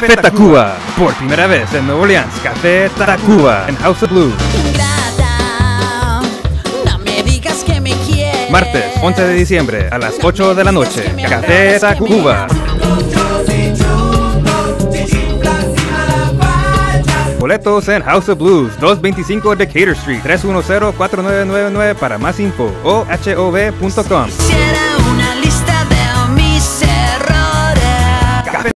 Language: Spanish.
Café Tacuba. Por primera vez en Nueva Orleans, Café Tacuba en House of Blues. No me digas que me. Martes 11 de diciembre a las 8 de la noche. Café Tacuba. Boletos en House of Blues, 225 Decatur Street, 310-4999 para más info o hov.com.